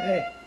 哎。